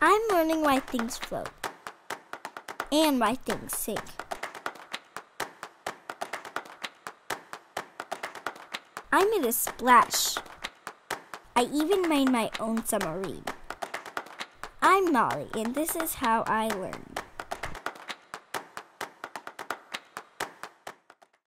I'm learning why things float and why things sink. I made a splash. I even made my own submarine. I'm Molly, and this is how I learned.